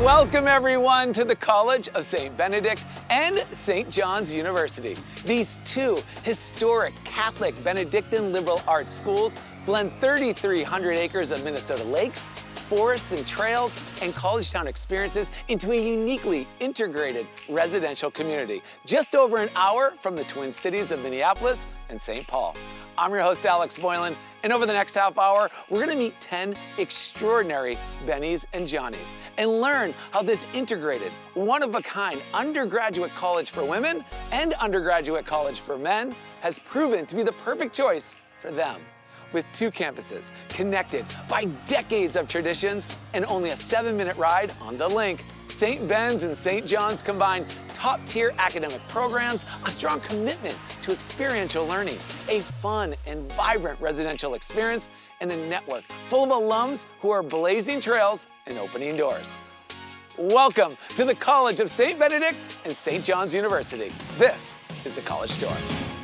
Welcome, everyone, to the College of St. Benedict and St. John's University. These two historic Catholic Benedictine liberal arts schools blend 3,300 acres of Minnesota lakes, forests and trails, and college town experiences into a uniquely integrated residential community, just over an hour from the Twin Cities of Minneapolis and St. Paul. I'm your host, Alex Boylan, and over the next half hour, we're gonna meet 10 extraordinary Bennies and Johnnies and learn how this integrated, one-of-a-kind undergraduate college for women and undergraduate college for men has proven to be the perfect choice for them with two campuses connected by decades of traditions and only a seven minute ride on the link. St. Ben's and St. John's combine top tier academic programs, a strong commitment to experiential learning, a fun and vibrant residential experience, and a network full of alums who are blazing trails and opening doors. Welcome to the College of St. Benedict and St. John's University. This is the College Tour.